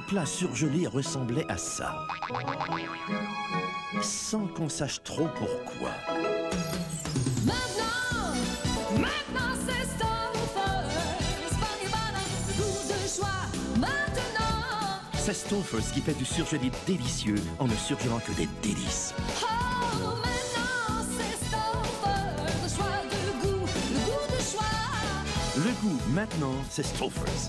les plats surgelés ressemblaient à ça. Sans qu'on sache trop pourquoi. Maintenant, maintenant c'est de choix. Maintenant, C'est Stouffer's qui fait du surgelé délicieux en ne surgelant que des délices. oh, maintenant c'est Stouffer. Le choix de goût, le goût de choix. Le goût, maintenant, c'est Stouffer's.